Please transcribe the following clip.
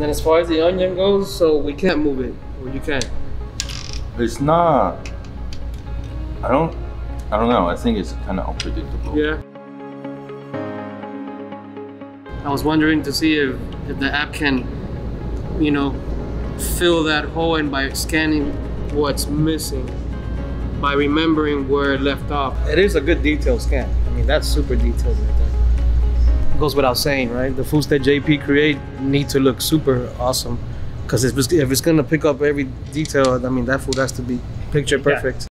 then as far as the onion goes, so we can't move it, or you can. It's not. I don't. I don't know. I think it's kind of unpredictable. Yeah. I was wondering to see if, if the app can, you know, fill that hole in by scanning what's missing, by remembering where it left off. It is a good detail scan. I mean, that's super detailed right there. Goes without saying, right? The foods that JP create need to look super awesome. Because if it's, if it's gonna pick up every detail, I mean, that food has to be picture perfect.